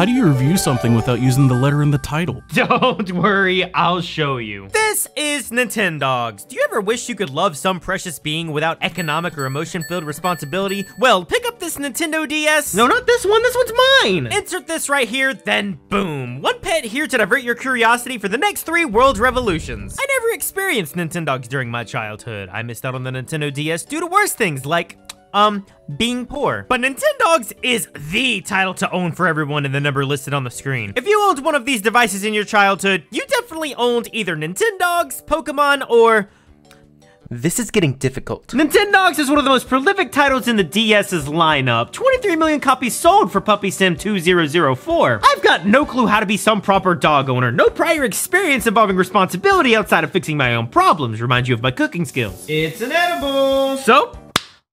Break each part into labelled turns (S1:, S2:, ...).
S1: How do you review something without using the letter in the title?
S2: Don't worry, I'll show you. This is Nintendogs. Do you ever wish you could love some precious being without economic or emotion-filled responsibility? Well, pick up this Nintendo DS.
S3: No, not this one. This one's mine.
S2: Insert this right here, then boom. One pet here to divert your curiosity for the next three world revolutions. I never experienced Nintendogs during my childhood. I missed out on the Nintendo DS due to worse things like um, being poor. But Nintendogs is the title to own for everyone in the number listed on the screen. If you owned one of these devices in your childhood, you definitely owned either Nintendogs, Pokemon, or
S3: this is getting difficult.
S2: Nintendogs is one of the most prolific titles in the DS's lineup. 23 million copies sold for Puppy Sim 2004. I've got no clue how to be some proper dog owner. No prior experience involving responsibility outside of fixing my own problems. Reminds you of my cooking skills.
S3: It's an edible.
S2: So,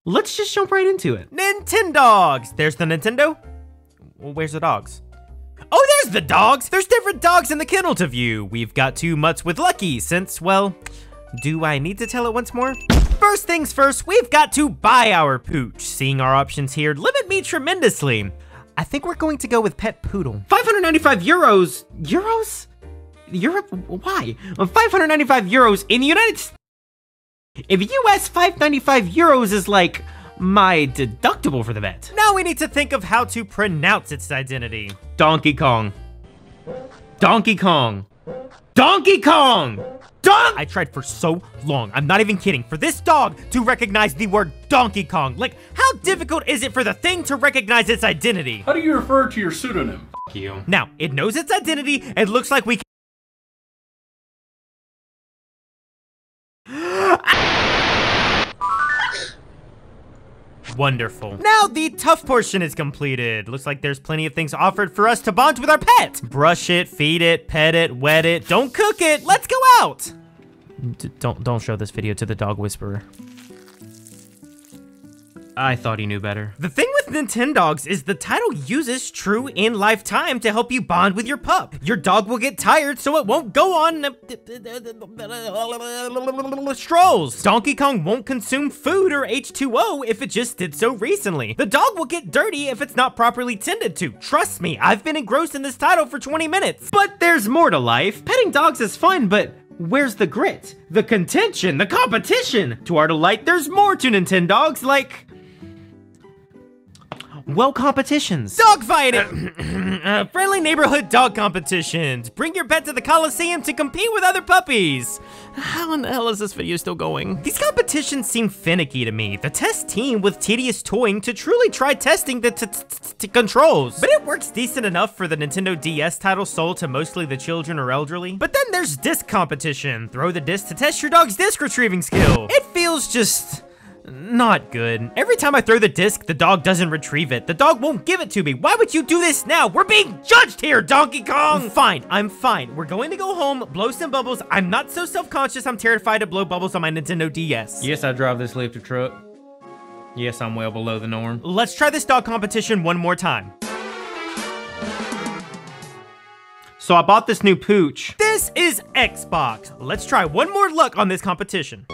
S2: let's just jump right into it. Nintendogs. There's the Nintendo. Where's the dogs? Oh, there's the dogs! There's different dogs in the kennel to view. We've got two mutts with Lucky since, well, do I need to tell it once more? First things first, we've got to buy our pooch. Seeing our options here limit me tremendously. I think we're going to go with pet poodle. 595 euros. Euros? Europe? Why? 595 euros in the United States. If US 595 euros is like my deductible for the vet. Now we need to think of how to pronounce its identity. Donkey Kong. Donkey Kong. Donkey Kong! Dog! I tried for so long, I'm not even kidding, for this dog to recognize the word Donkey Kong. Like, how difficult is it for the thing to recognize its identity?
S1: How do you refer to your pseudonym?
S2: Fuck you. Now, it knows its identity, it looks like we Wonderful. Now the tough portion is completed. Looks like there's plenty of things offered for us to bond with our pet. Brush it, feed it, pet it, wet it. Don't cook it. Let's go out. D don't don't show this video to the dog whisperer. I thought he knew better. The thing with Nintendogs is the title uses true in lifetime to help you bond with your pup. Your dog will get tired so it won't go on uh, strolls. Donkey Kong won't consume food or H2O if it just did so recently. The dog will get dirty if it's not properly tended to. Trust me, I've been engrossed in this title for 20 minutes. But there's more to life. Petting dogs is fun, but Where's the grit? The contention? The competition? To our delight, there's more to Nintendogs, like well competitions. Dog fighting! uh, friendly neighborhood dog competitions. Bring your pet to the Coliseum to compete with other puppies. How in the hell is this video still going? These competitions seem finicky to me. The test team with tedious toying to truly try testing the controls. But it works decent enough for the Nintendo DS title sold to mostly the children or elderly. But then there's disc competition. Throw the disc to test your dog's disc retrieving skill. It feels just not good. Every time I throw the disc, the dog doesn't retrieve it. The dog won't give it to me. Why would you do this now? We're being judged here, Donkey Kong! Fine, I'm fine. We're going to go home, blow some bubbles. I'm not so self-conscious, I'm terrified to blow bubbles on my Nintendo DS.
S3: Yes, I drive this lifter truck. Yes, I'm well below the norm.
S2: Let's try this dog competition one more time. So I bought this new pooch. This is Xbox. Let's try one more luck on this competition.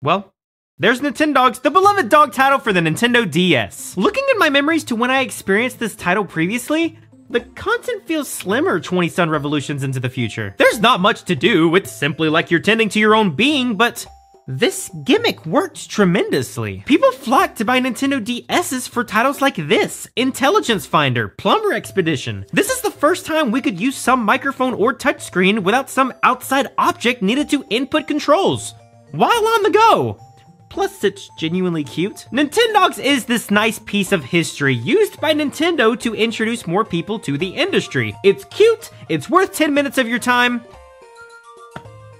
S2: Well, there's Nintendogs, the beloved dog title for the Nintendo DS. Looking at my memories to when I experienced this title previously, the content feels slimmer 20 Sun Revolutions into the future. There's not much to do, it's simply like you're tending to your own being, but this gimmick worked tremendously. People flocked to buy Nintendo DS's for titles like this, Intelligence Finder, Plumber Expedition. This is the first time we could use some microphone or touchscreen without some outside object needed to input controls while on the go. Plus, it's genuinely cute. Nintendogs is this nice piece of history used by Nintendo to introduce more people to the industry. It's cute, it's worth 10 minutes of your time.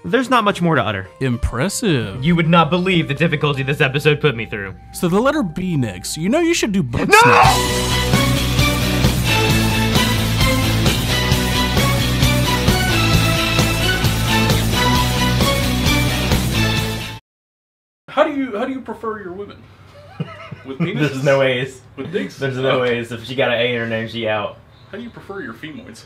S2: There's not much more to utter.
S1: Impressive.
S2: You would not believe the difficulty this episode put me through.
S1: So the letter B next. You know you should do butt
S2: no!
S1: How do you how do you prefer your women?
S3: With penises? There's no A's.
S1: With dicks?
S3: There's no A's. If she got an A in her name, she out.
S1: How do you prefer your femoids?